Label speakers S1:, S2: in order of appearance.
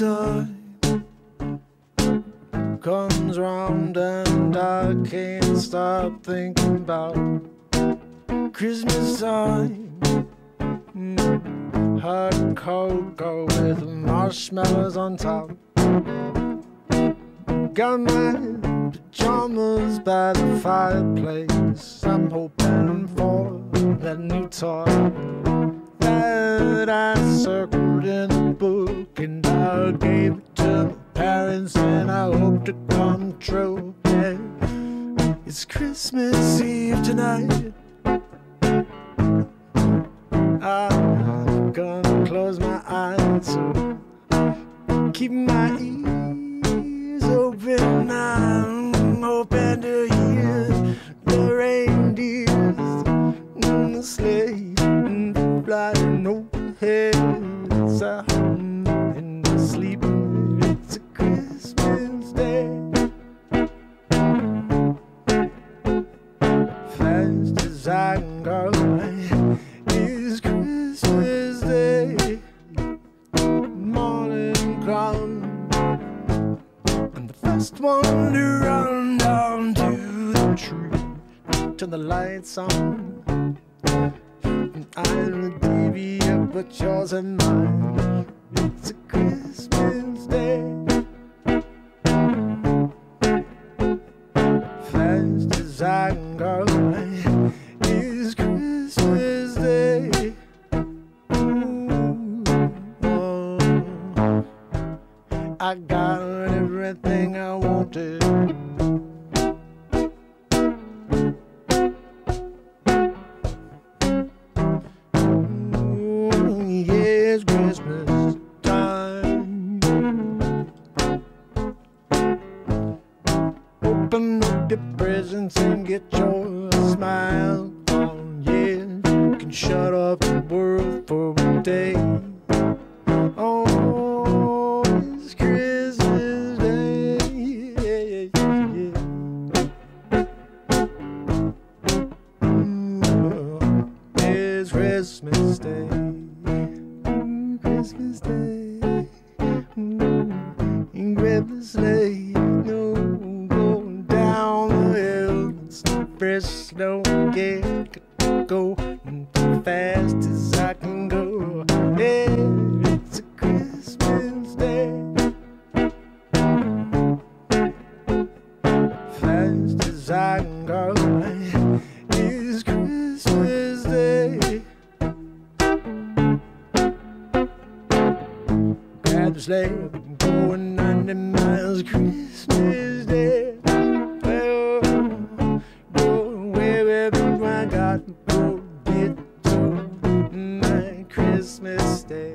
S1: time comes round and I can't stop thinking about Christmas time. Mm, hot cocoa with marshmallows on top. Got my pajamas by the fireplace. I'm hoping for that new toy that I circled in the book gave it to my parents and I hope to come true. Yeah. It's Christmas Eve tonight. I'm gonna close my eyes keep my ears Fast as I can go is Christmas Day. Morning come, and the first one to run down to the tree. Turn the lights on. I'm a TV, but yours and mine. It's a Christmas Day. Fast as I can go I got everything I wanted. Mm, Ooh, yeah, it's Christmas time. Open up your presents and get your smile on. Yeah, you can shut off the world for a day. Christmas Day. Ooh, Christmas Day. Mm, Ooh, grab the sleigh. No, going down the hill. It's fresh snow. Get go as fast as I can go. Yeah, it's a Christmas Day. Fast as I can go The sleigh, going 90 miles Christmas Day. Well, go wherever I got go get to my Christmas Day.